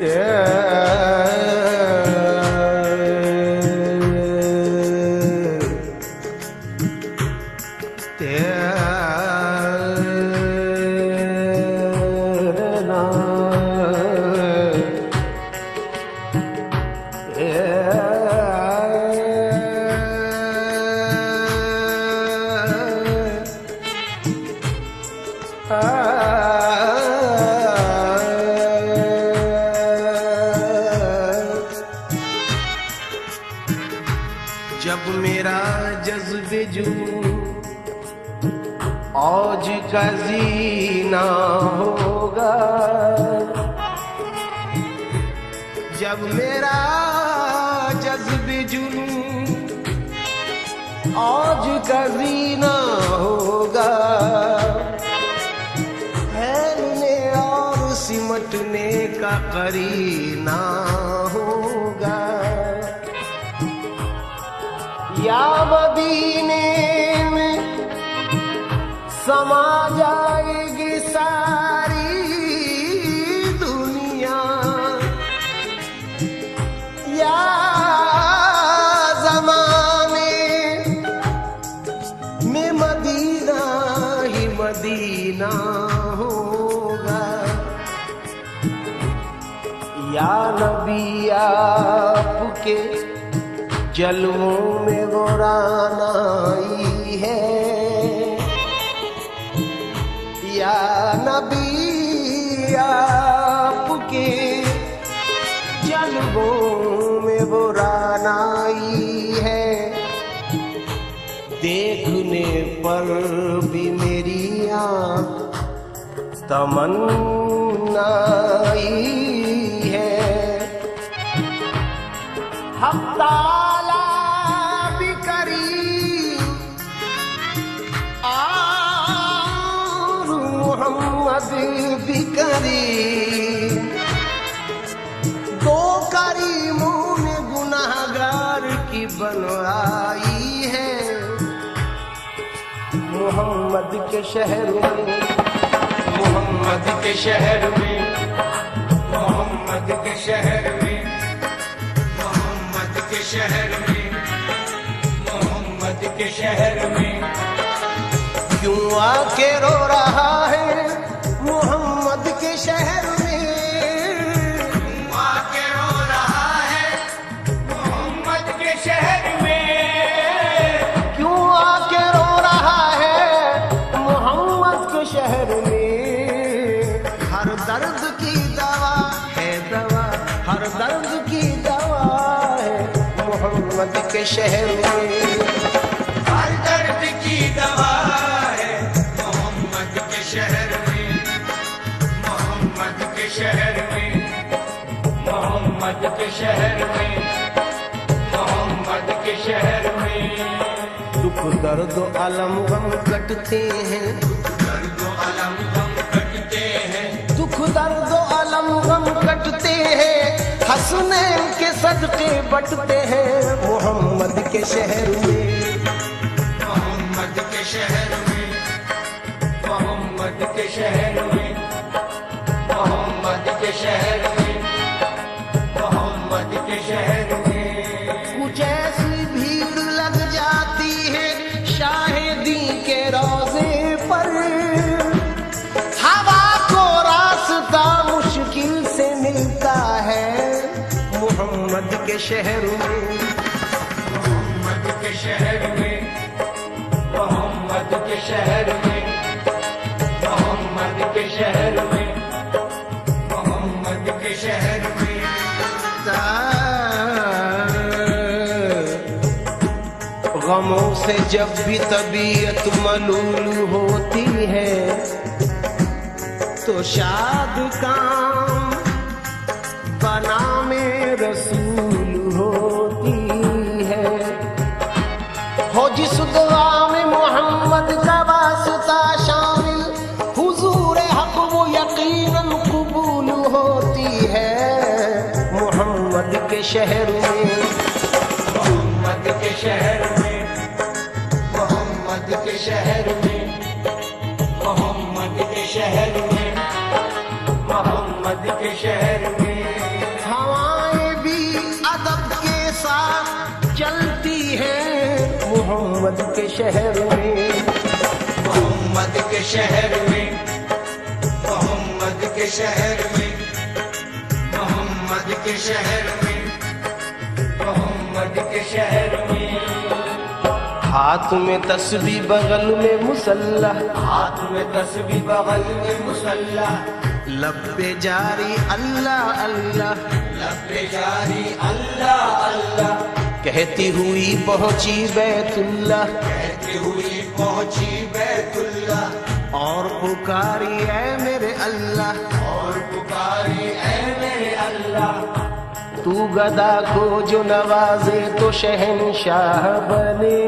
جب کا زینہ ہوگا۔ پھیلنے اور سمٹنے کا قرینہ ہوگا۔ یا مدینے میں سما جائے جلووں میں غران آئی ہے۔ یا نبی، آپ کے جلووں میں غران آئی ہے۔ دیکھنے پر بھی میری آنکھ تمنا آئی ہے۔ ہم کریم دو کریموں نے گناہ گار کی بنوائی ہے۔ محمد کے شہر میں محمد کے شہر میں محمد کے شہر میں محمد کے شہر میں محمد کے شہر میں۔ کیوں آ کے رو رہا ہے؟ شہر میں۔ آ کے رو رہا ہے محمد کے شہر میں کیوں آ کے رو رہا ہے محمد کے شہر میں؟ ہر درد کی دوا ہے دوا، ہر درد کی دوا ہے محمد کے شہر میں۔ شہر میں محمد کے شہر میں۔ دکھ درد و علم غم کٹتے ہیں۔ درد و علم غم کٹتے ہیں دکھ درد و علم غم کٹتے ہیں۔ حسنین کے صدقے بٹتے ہیں۔ محمد کے شہر میں۔ محمد کے شہر میں محمد کے شہر میں محمد کے شہر میں۔ شہر میں، محمد کے شہر میں، محمد کے شہر میں، محمد کے شہر میں۔ غموں سے جب بھی طبیعت ملول ہوتی ہے، تو شاد کام احمد کا واسطہ شامل۔ حضور حق وہ یقیناً قبول ہوتی ہے۔ محمد کے شہر میں۔ محمد کے شہر میں۔ محمد کے شہر میں۔ محمد کے شہر میں۔ محمد کے شہر میں۔ ہوائیں بھی ادب کے ساتھ چلتی ہیں۔ محمد کے شہر میں۔ محمد کے شہر میں محمد کے شہر میں محمد کے شہر میں محمد کے شہر میں۔ ہاتھ میں تسبیح بغل میں مسلح۔ ہاتھ میں تسبیح بغل میں مسلح۔ لب پہ جاری اللہ اللہ۔ لب جاری اللہ اللہ۔ کہتی ہوئی پہنچی بیت اللہ۔ کہتی ہوئی پکاری اے میرے اللہ۔ اور پکاری اے میرے اللہ۔ تو گدا کو جو نوازے تو شہنشاہ بنے۔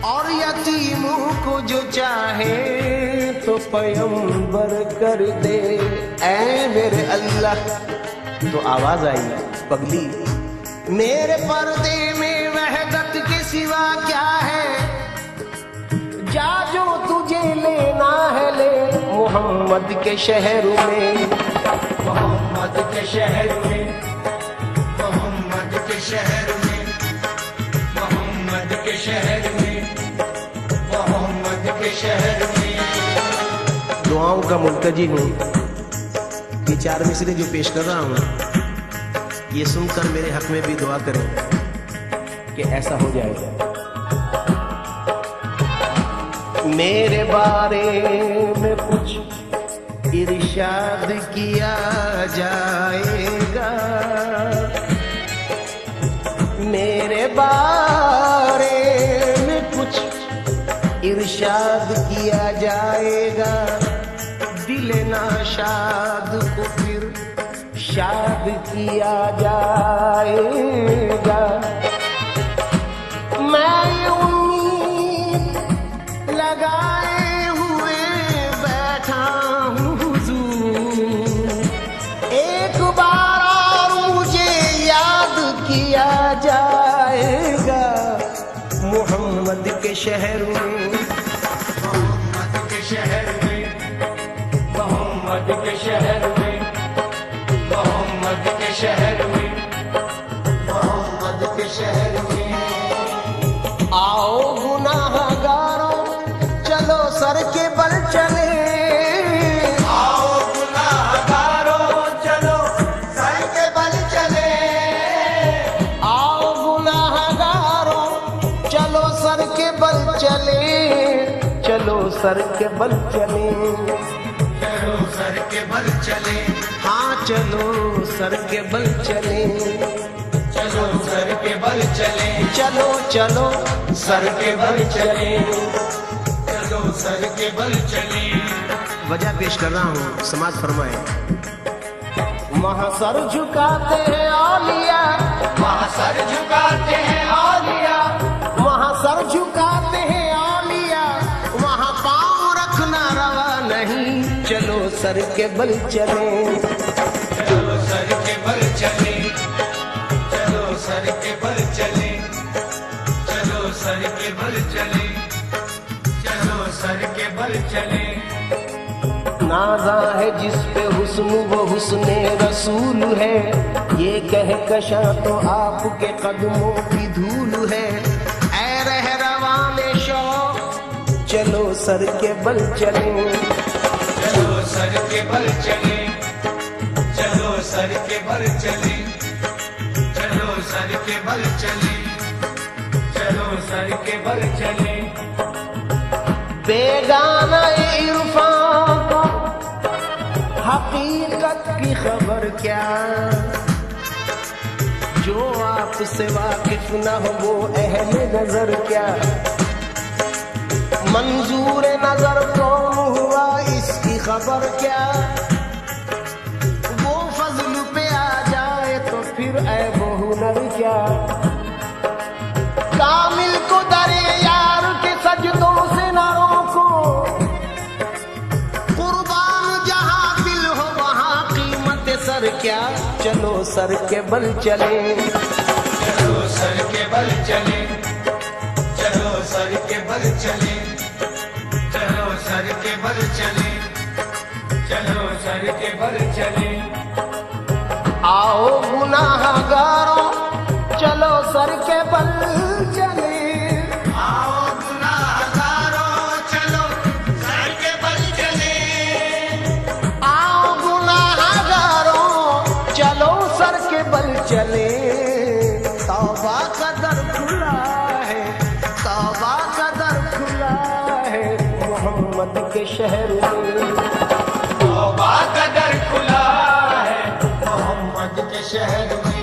اور یتیموں کو جو چاہے تو پیمبر کر دے۔ اے میرے اللہ۔ تو آواز آئی پگلی۔ میرے پردے میں وحدت کے سوا کیا ہے لے محمد کے شہر میں۔ محمد کے شہر میں محمد کے شہر میں محمد کے شہر میں محمد کے شہر میں۔ دعاؤں کا ملتجی ہوں۔ یہ چار مصرے جو پیش کر رہا ہوں یہ سن کر میرے حق میں بھی دعا کریں کہ ایسا ہو جائے۔ گا میرے بارے میں کچھ ارشاد کیا جائے گا۔ میرے بارے میں کچھ ارشاد کیا جائے گا۔ دل ناشاد کو پھر شاد کیا جائے گا۔ کے شہر میں۔ محمد کے شہر میں۔ آؤ گناہ گاروں چلو سر کے بل چلے۔ آؤ گناہ گارو چلو سر کے بل چلے۔ آؤ گناہ گاروں چلو سر کے بل چلے۔ چلو سر کے بل چلے۔ چلو سر کے بل چلے۔ ہاں چلو۔ کے بل چلے۔ چلو سر کے بل چلے۔ چلو چلو۔ سر کے بل چلے۔ چلو سر کے بل چلے۔ وجہ پیش کر رہا ہوں سماج فرمائے۔ وہاں سر جھکاتے ہیں اولیاء وہاں سر جھکاتے ہیں اولیاء وہاں سر جھکاتے ہیں اولیاء وہاں پاؤں رکھنا روا نہیں۔ چلو سر کے بل کے بل چلے چلو سر کے بل چلے چلو سر کے بل چلے چلو سر کے بل چلے نازا ہے جس پہ حسن وہ حسن رسول ہے۔ یہ کہہ کشاں تو آپ کے قدموں کی دھول ہے۔ اے رہ روان شوق چلو سر کے بل چلیں۔ چلو سر کے بل چلے سر کے بل چلے چلو سر کے بل چلے چلو سر کے بل چلے بیگانہ عرفان کو حقیقت کی خبر کیا؟ جو آپ سے واقف نہ ہو وہ اہل نظر کیا؟ سر کے بل چلے۔ چلو سر کے بل چلے۔ چلو سر کے بل چلے۔ چلو سر کے بل چلے۔ چلو سر کے بل چلے۔ آؤ گناہ گاروں چلو سر کے بل چلے۔ توبہ کا در کھلا ہے۔ توبہ کا در کھلا ہے۔ محمد کے شہر میں۔ توبہ کا در کھلا ہے۔ محمد کے شہر میں۔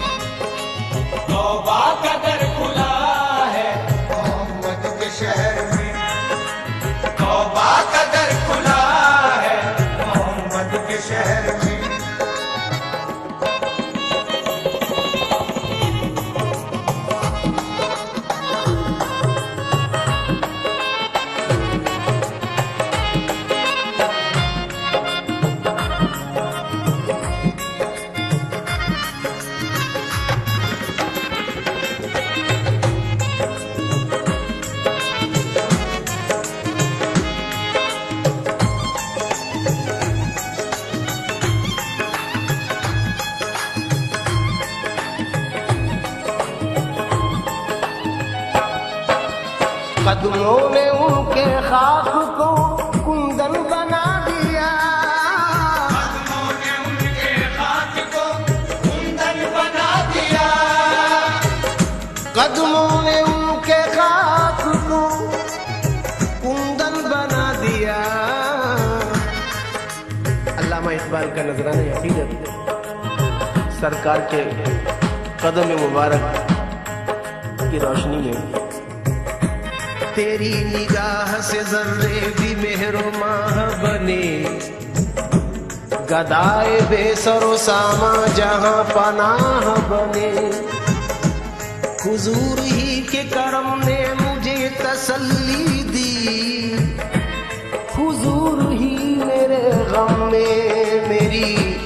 قدموں نے ان کے خاک کو کندن بنا دیا۔ قدموں نے ان کے خاک کو کندن بنا دیا۔ قدموں نے ان کے خاک کو کندن بنا دیا علامہ اقبال کا نذرانہ عقیدت سرکار کے قدم مبارک کی روشنی میں تیری نگاہ سے ذرے بھی مہر و ماہ بنے۔ گدائے بے سر و ساما جہاں پناہ بنے۔ حضور ہی کے کرم نے مجھے تسلی دی۔ حضور ہی میرے غم میں میری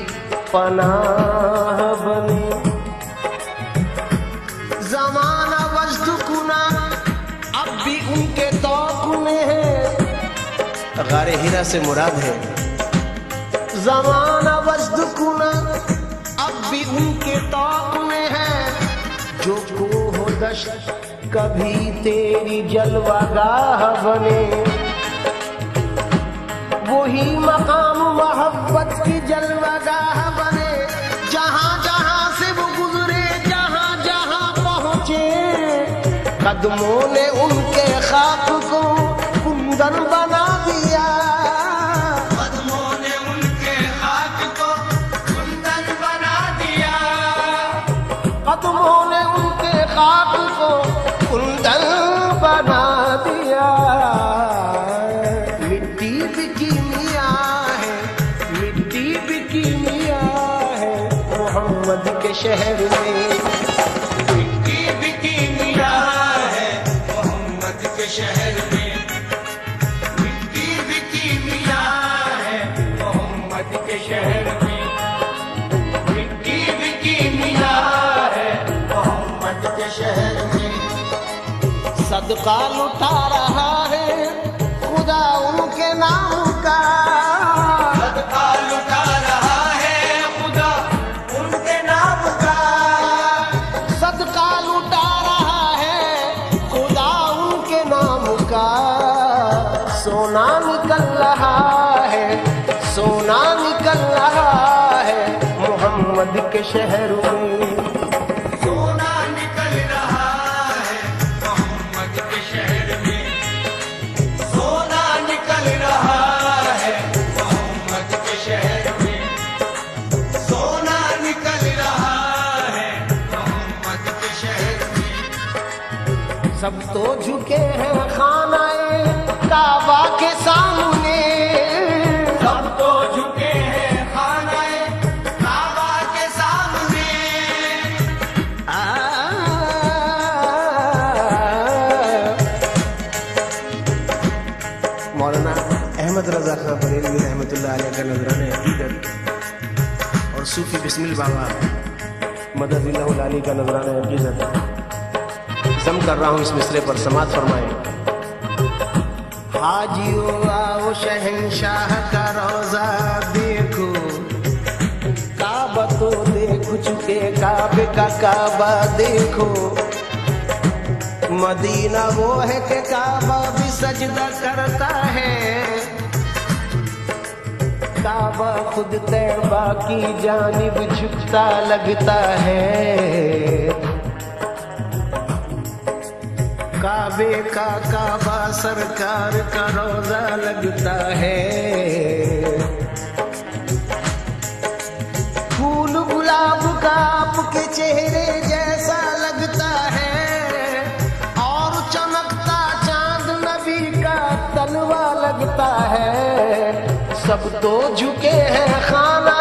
پناہ بنے غار ہیرا سے مراد ہے۔ زمانہ وزد کنا، اب بھی ان کے طاق میں ہے۔ جو کوہ دشت کبھی تیری جلوہ گاہ بنے۔ وہی مقام محبت کی جلوہ گاہ بنے۔ جہاں جہاں سے وہ گزرے، جہاں جہاں پہنچے۔ قدموں نے ان کے خاک کو کندن بنا شہر میں۔ ہے محمد کے شہر میں۔ ہے محمد کے شہر میں۔ صدقہ لٹھا ہیں خانہ مولانا احمد رضا خان بریلوی رحمۃ اللہ علیہ کا نذرانہ عقیدت اور صوفی بسم بابا مدد اللہ علی کا نذرانہ عقیدت۔ زم کر رہا ہوں اس مصرے پر، سماعت فرمائے۔ حاجیو آو شہنشاہ کا روزہ دیکھو۔ کعبہ تو دیکھو چکے کعبہ کا کعبہ دیکھو۔ مدینہ وہ ہے کہ کعبہ بھی سجدہ کرتا ہے۔ کعبہ خود تیبا کی جانب جھکتا لگتا ہے۔ کعبے کا کعبہ سرکار کا روزہ لگتا ہے۔ پھول گلاب کا آپ کے چہرے جیسا لگتا ہے۔ اور چمکتا چاند نبی کا تلوا لگتا ہے۔ سب تو جھکے ہیں خانہ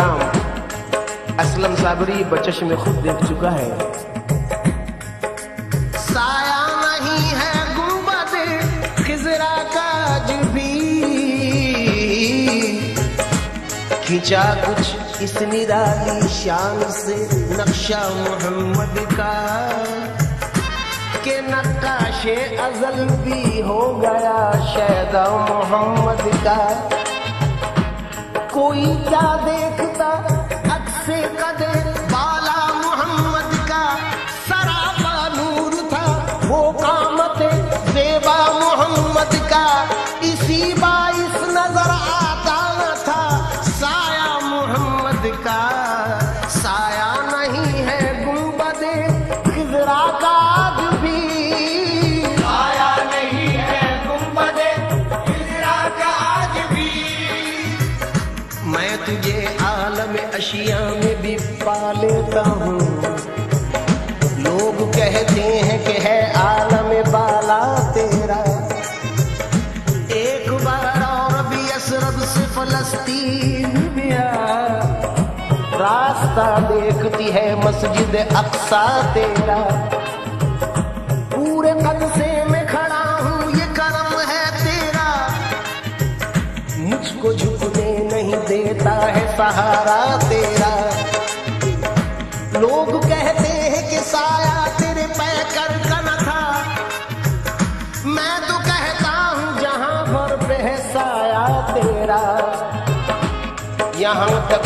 کرام اسلم صابری بچش میں خود دیکھ چکا ہے۔ سایہ نہیں ہے کچھ اس نرالی شان سے نقشہ محمد کا۔ کہ نقاش ازل بھی ہو گیا شہدا محمد کا۔ کوئی کیا دیکھتا اچھے قدر سفری ہے مسجد اقصا تیرا۔ پورے قدسے میں کھڑا ہوں، یہ کرم ہے تیرا۔ مجھ کو جھکنے نہیں دیتا ہے سہارا تیرا۔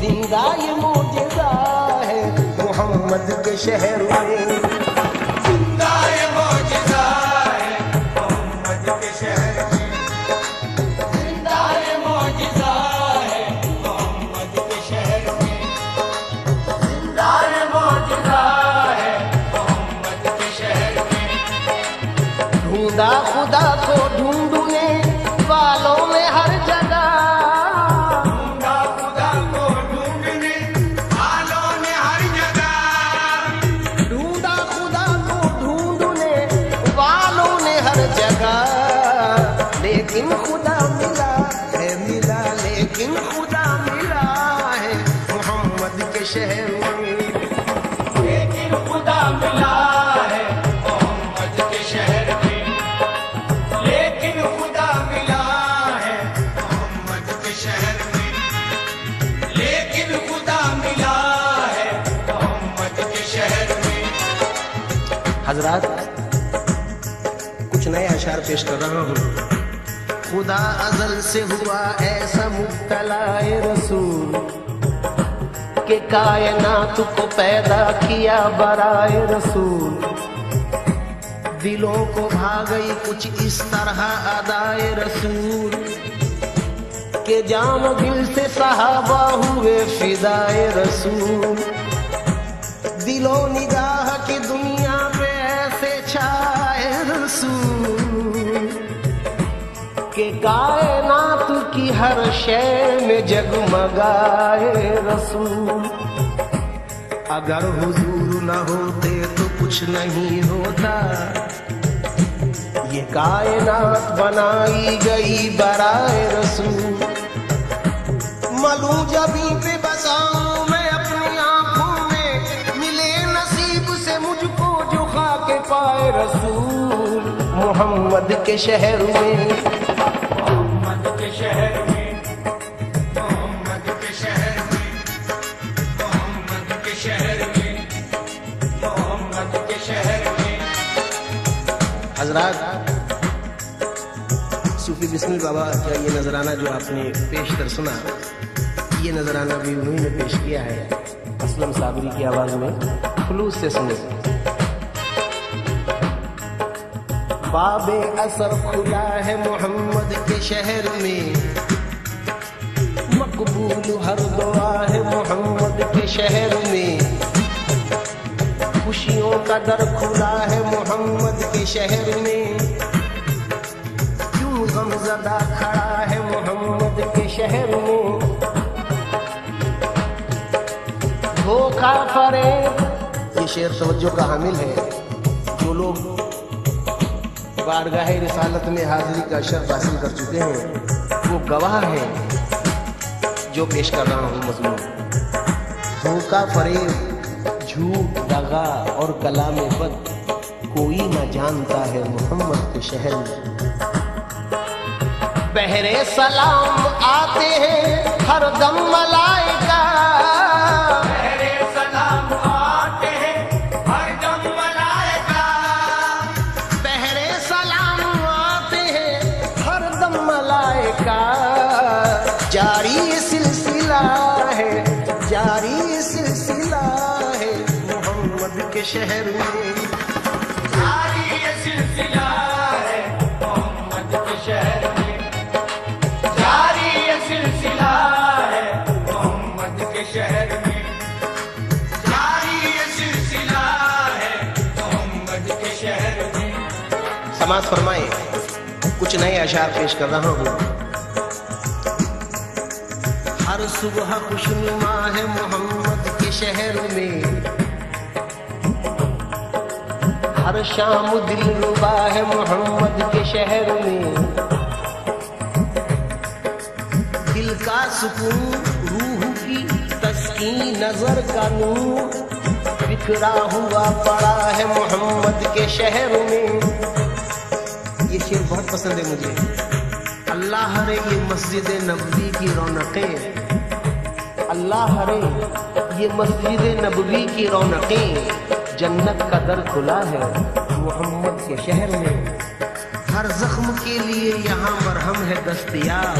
زندہ یہ موجودہ ہے۔ محمد کے شہر میں حضرات، کچھ نئے اشعار پیش کر رہا ہوں۔ خدا ازل سے ہوا ایسا مبتلا رسول، کہ کائنات کو پیدا کیا برائے رسول۔ دلوں کو بھا گئی کچھ اس طرح ادائے رسول، کہ جام دل سے صحابہ ہوئے فدائے رسول۔ دلوں نگاہ کائنات کی ہر شے میں جگمگائے رسول۔ اگر حضور نہ ہوتے تو کچھ نہیں ہوتا۔ یہ کائنات بنائی گئی برائے رسول۔ ملو جبی پہ محمد کے شہر میں۔ حضرات صوفی بسمی بابا کا یہ نظرانہ جو آپ نے پیش کر سنا یہ نظرانہ بھی انہوں نے پیش کیا ہے۔ اسلم صابری کی آواز میں۔ خلوص سے سنے باب اثر کھلا ہے محمد کے شہر میں۔ مقبول ہر دعا ہے محمد کے شہر میں۔ خوشیوں کا در کھلا ہے محمد کے شہر میں۔ کیوں غم زدہ کھڑا ہے محمد کے شہر میں؟ دھوکہ فریب یہ شعر توجہ کا حامل ہے۔ جو لوگ بارگاہ رسالت میں حاضری کا شرف حاصل کر چکے ہیں۔ وہ گواہ ہے جو پیش کر رہا ہوں مضمون۔ دھوکا فریب، جھوٹ، دغا اور کلام بد کوئی نہ جانتا ہے محمد کے شہر میں۔ بہرے سلام آتے ہیں، ہر دم ملائکہ۔ جاری سلسلہ ہے، جاری سلسلہ ہے۔ محمد کے شہر میں۔ جاری فرمائے کچھ نئے اشعار پیش کر رہا ہوں۔ صبح خوش نما ہے محمد کے شہر میں۔ ہر شام دل ربا ہے محمد کے شہر میں۔ دل کا سکون، روح کی تسکین، نظر کا نور۔ بکھرا ہوا پڑا ہے محمد کے شہر میں۔ یہ شعر بہت پسند ہے مجھے۔ اللہ ہر یہ مسجد نبوی کی رونقیں۔ اللہ ہرے یہ مسجد نبوی کی رونقیں جنت کا در کھلا ہے۔ محمد کے شہر میں ہر زخم کے لیے یہاں مرہم ہے دستیاب۔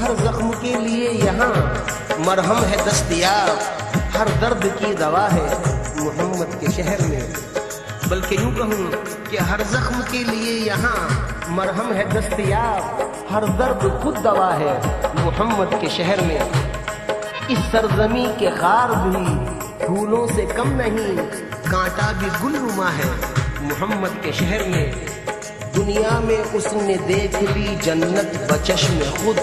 ہر زخم کے لیے یہاں مرہم ہے دستیاب۔ ہر درد کی دوا ہے محمد کے شہر میں۔ بلکہ یوں کہوں کہ ہر زخم کے لیے یہاں مرہم ہے دستیاب۔ ہر درد خود دوا ہے محمد کے شہر میں۔ اس سرزمی کے غار بھی پھولوں سے کم نہیں، کانٹا بھی گل نما ہے۔ محمد کے شہر میں، دنیا میں اس نے دیکھ لی جنت بچش میں خود۔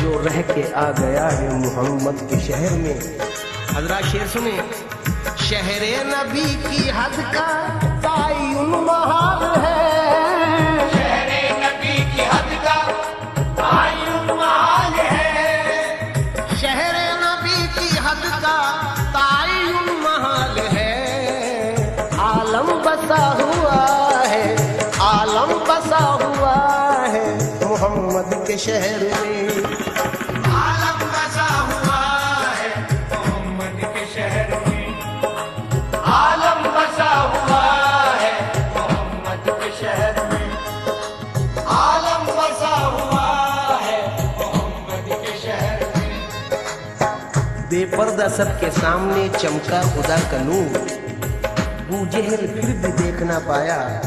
جو رہ کے آ گیا ہے محمد کے شہر میں۔ حضرات شیر سنیں، شہر نبی کی حد کا پردہ سب کے سامنے چمکا خدا کا نور۔ بو جہل پھر بھی دیکھنا پایا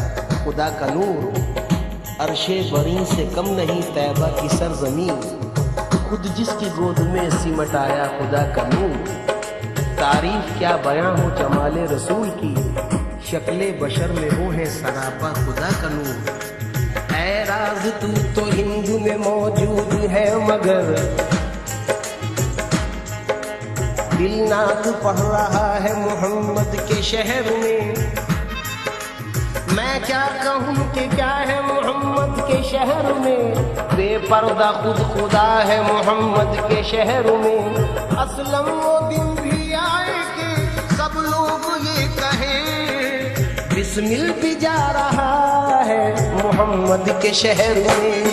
خدا کا نور۔ عرش برین سے کم نہیں طیبہ کی سرزمین۔ خود جس کی گود میں سمٹ آیا خدا کا نور۔ تعریف کیا بیاں ہو جمال رسول کی۔ شکل بشر میں وہ ہے سراپا خدا کا نور۔ اے راز تو, تو ہندو میں موجود ہے مگر دل نعت پڑھ رہا ہے محمد کے شہر میں۔ میں کیا کہوں کہ کیا ہے محمد کے شہر میں؟ بے پردہ خود خدا ہے محمد کے شہر میں۔ اسلم وہ دن بھی آئے کہ سب لوگ یہ کہیں۔ بسمل بھی جا رہا ہے محمد کے شہر میں۔